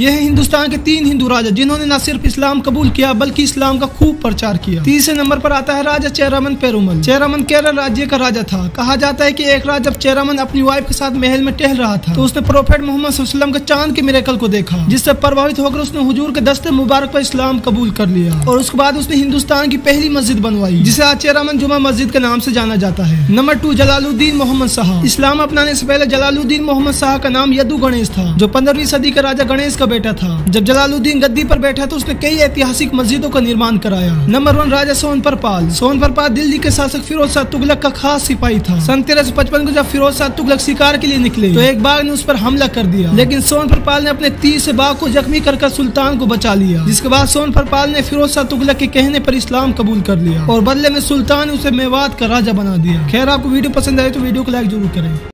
ये है हिंदुस्तान के तीन हिंदू राजा, जिन्होंने न सिर्फ़ इस्लाम कबूल किया, बल्कि इस्लाम का खूब प्रचार किया। तीसरे नंबर पर आता है राजा चेरामन पेरुमल। चेरामन केरल राज्य का राजा था। कहा जाता है कि एक रात जब चेरामन अपनी वाइफ के साथ महल में टहल रहा था तो उसने प्रोफेट मोहम्मद के चाँद के मेरेकल को देखा, जिससे प्रभावित होकर उसने हुजूर के दस्ते मुबारक पर इस्लाम कबूल कर लिया। और उसके बाद उसने हिंदुस्तान की पहली मस्जिद बनवाई, जिसे आज चेरामन जुमा मस्जिद के नाम से जाना जाता है। Number two Jalaluddin Mohammad Shah. इस्लाम अपनाने से पहले जलालुद्दीन मोहम्मद शाह का नाम यदु गणेश था, जो पंद्रहवीं सदी के राजा गणेश का बेटा था। जब जलालुद्दीन गद्दी पर बैठा तो उसने कई ऐतिहासिक मस्जिदों का निर्माण कराया। नंबर वन राजा सोनपर पाल सोनपर पाल दिल्ली के शासक फिरोज शाह तुगलक का खास सिपाही था। सन तेरह सौ पचपन को जब फिरोज शाह तुगलक शिकार के लिए निकले तो एक बाघ ने उस पर हमला कर दिया। लेकिन सोनपर पाल ने अपने तीर से बाघ को जख्मी कर सुल्तान को बचा लिया। जिसके बाद सोनपर पाल ने फिरोज शाह तुगलक के कहने पर इस्लाम कबूल कर लिया और बदले में सुल्तान उसे मेवात का राजा बना दिया। खैर, आपको वीडियो पसंद आए तो वीडियो को लाइक ज़रूर करें।